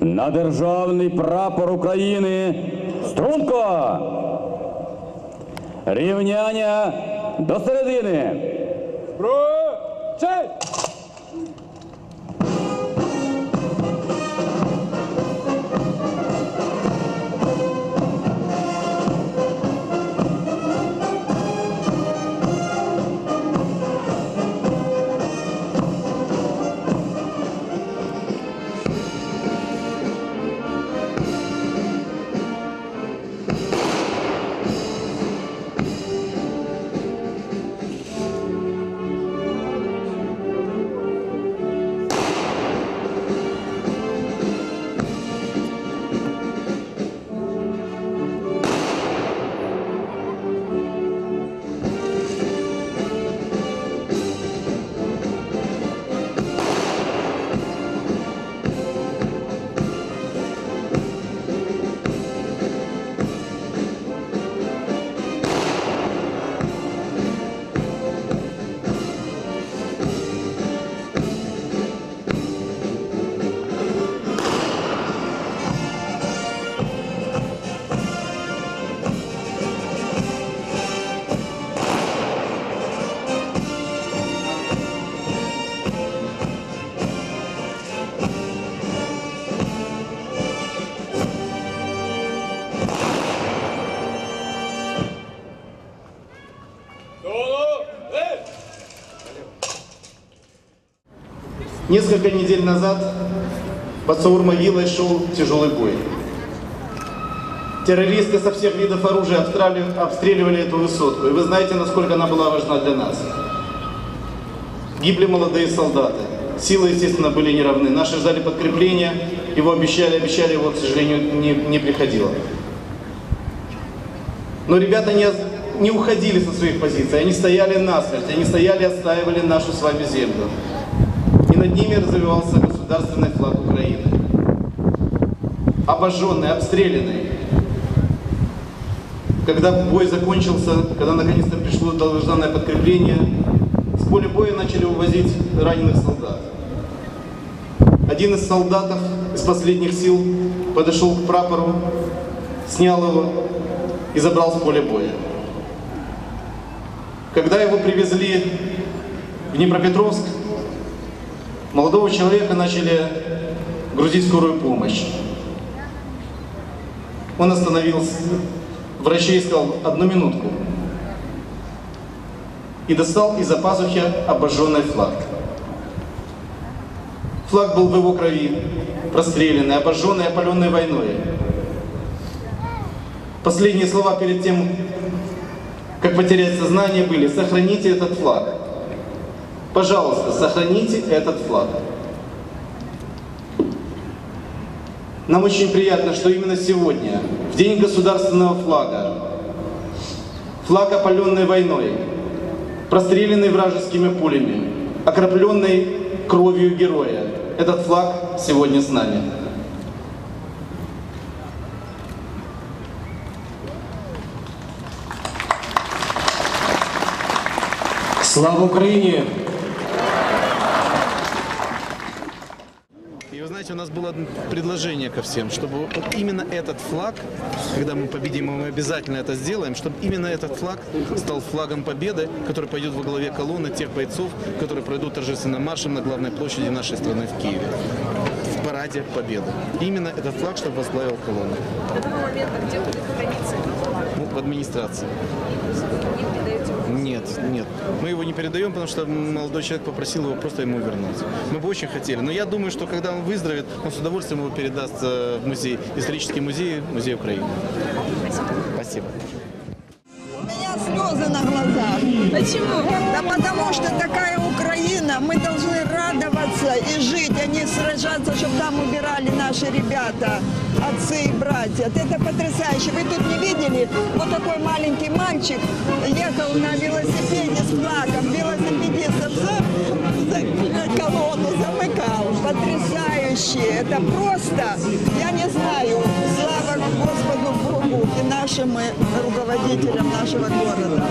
на державний прапор України. Струнко! Рівняння до середини. Несколько недель назад под Саурмавилой шел тяжелый бой. Террористы со всех видов оружия обстреливали, эту высотку. И вы знаете, насколько она была важна для нас. Гибли молодые солдаты. Силы, естественно, были неравны. Наши ждали подкрепления, его обещали, обещали, его, к сожалению, не, не приходило. Но ребята не, не уходили со своих позиций, они стояли насмерть, они стояли отстаивали нашу с вами землю над ними развивался государственный флаг Украины. Обожженный, обстрелянный. Когда бой закончился, когда наконец-то пришло долгожданное подкрепление, с поля боя начали увозить раненых солдат. Один из солдатов из последних сил подошел к прапору, снял его и забрал с поля боя. Когда его привезли в Днепропетровск, молодого человека начали грузить скорую помощь. Он остановился, врачей сказал, одну минутку. И достал из-за пазухи обожженный флаг. Флаг был в его крови, простреленный, обожженный, опаленный войной. Последние слова перед тем, как потерять сознание, были «Сохраните этот флаг». Пожалуйста, сохраните этот флаг. Нам очень приятно, что именно сегодня, в день государственного флага, флаг, опаленный войной, простреленный вражескими пулями, окропленный кровью героя, этот флаг сегодня с нами. Слава Україні! И вы знаете, у нас было предложение ко всем, чтобы вот именно этот флаг, когда мы победим, мы обязательно это сделаем, чтобы именно этот флаг стал флагом победы, который пойдет во главе колонны тех бойцов, которые пройдут торжественным маршем на главной площади нашей страны в Киеве. В параде победы. Именно этот флаг, чтобы возглавил колонну. До того момента где будет храниться этот флаг? Ну, в администрации. Не передаете его? Нет. Мы его не передаем, потому что молодой человек попросил его просто ему вернуть. Мы бы очень хотели. Но я думаю, что когда он выздоровеет, он с удовольствием его передаст э, в музей, исторический музей, музей Украины. Спасибо. Меня слезы на глазах. Почему? Да потому что такая Украина, мы должны радоваться и жить, а не сражаться, чтобы там умирали наши ребята, отцы и братья. Это потрясающе. Вы тут не видели? Вот такой маленький мальчик ехал на велосипеде с флагом, велосипедистов за, колонну замыкал. Потрясающе. Это просто, я не знаю, слава и нашим руководителям нашего города.